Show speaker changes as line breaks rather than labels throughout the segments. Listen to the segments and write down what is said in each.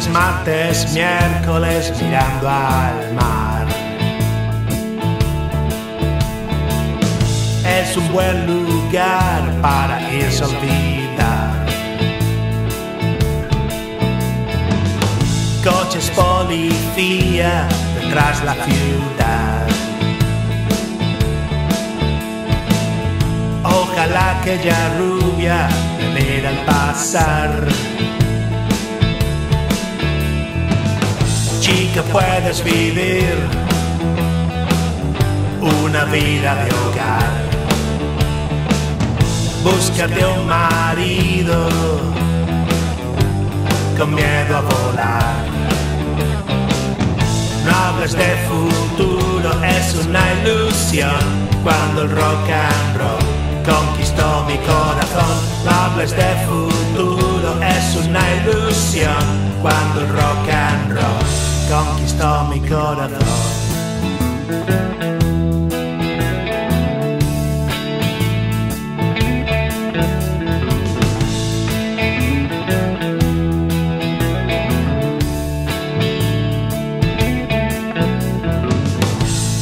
lunes, martes, miércoles mirando al mar. Es un buen lugar para irse a. Coches policía detrás la ciudad. Ojalá que ya rubia me mira al pasar. Chica, puedes vivir una vida de hogar. Búscate un marido con miedo a volar. No hables de futuro, es una ilusión cuando el rock and roll conquistó mi corazón. No hables de futuro, es una ilusión cuando el rock and roll conquistó mi corazón.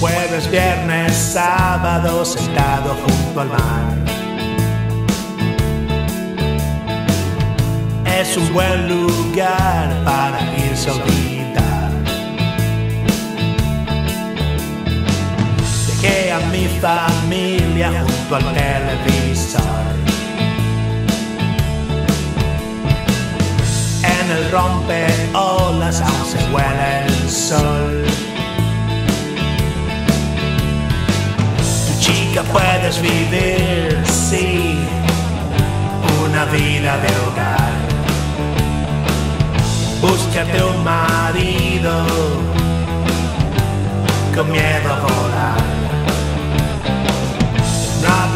Jueves, viernes, sábado, sentado junto al mar. Es un buen lugar para junto al televisor. En el rompe olas aún se huele el sol. chica puedes vivir, sí, una vida de hogar. Búscate un marido con miedo a volar.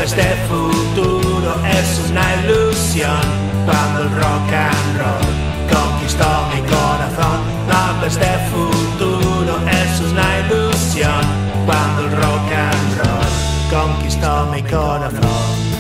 Hables de futuro, es una ilusión cuando el rock and roll conquistó mi corazón. Hables de futuro, es una ilusión cuando el rock and roll conquistó mi corazón.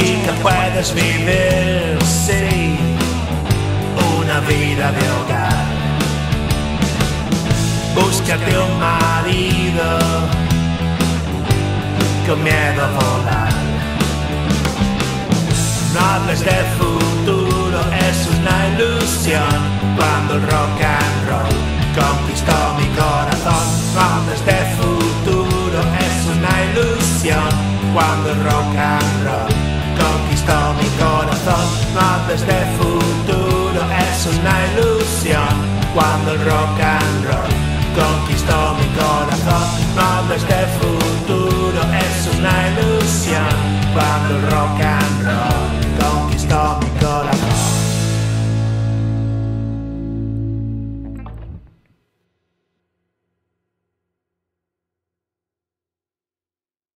Chica puedes vivir, sí, una vida de hogar. Búscate un marido con miedo a volar. No hables de futuro, es una ilusión cuando el rock and roll conquistó mi corazón. No hables de futuro, es una ilusión cuando el rock and roll. De futuro, es una ilusión. Cuando el rock and roll conquistó mi corazón. No de futuro, es una ilusión. Cuando el rock and roll